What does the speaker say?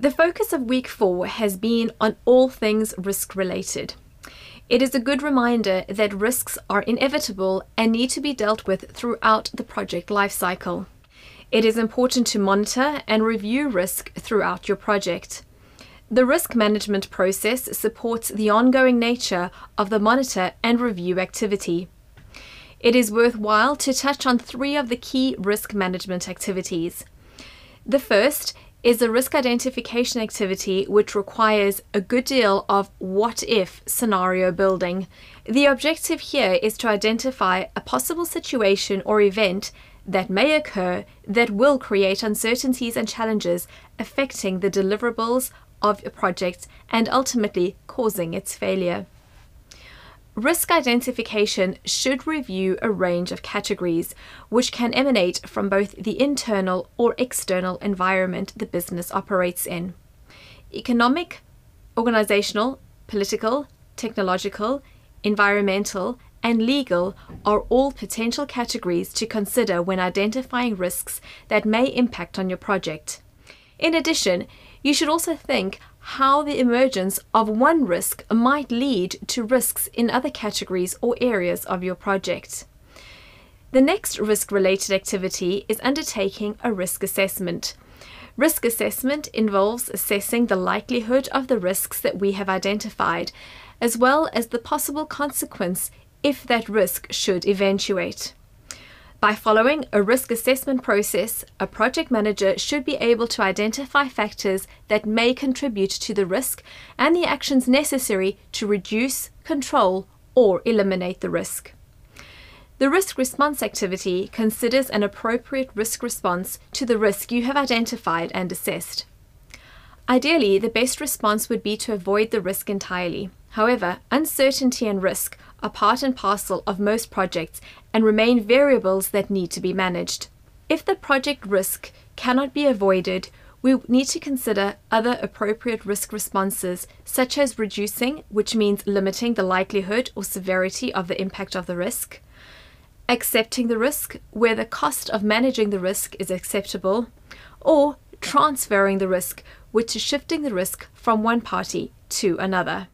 The focus of week four has been on all things risk related. It is a good reminder that risks are inevitable and need to be dealt with throughout the project lifecycle. It is important to monitor and review risk throughout your project. The risk management process supports the ongoing nature of the monitor and review activity. It is worthwhile to touch on three of the key risk management activities. The first is a risk identification activity which requires a good deal of what if scenario building. The objective here is to identify a possible situation or event that may occur that will create uncertainties and challenges affecting the deliverables of a project and ultimately causing its failure. Risk identification should review a range of categories, which can emanate from both the internal or external environment the business operates in. Economic, organizational, political, technological, environmental, and legal are all potential categories to consider when identifying risks that may impact on your project. In addition, you should also think how the emergence of one risk might lead to risks in other categories or areas of your project. The next risk related activity is undertaking a risk assessment. Risk assessment involves assessing the likelihood of the risks that we have identified, as well as the possible consequence if that risk should eventuate. By following a risk assessment process, a project manager should be able to identify factors that may contribute to the risk and the actions necessary to reduce, control, or eliminate the risk. The risk response activity considers an appropriate risk response to the risk you have identified and assessed. Ideally, the best response would be to avoid the risk entirely. However, uncertainty and risk are part and parcel of most projects and remain variables that need to be managed. If the project risk cannot be avoided, we need to consider other appropriate risk responses, such as reducing, which means limiting the likelihood or severity of the impact of the risk, accepting the risk, where the cost of managing the risk is acceptable, or transferring the risk, which is shifting the risk from one party to another.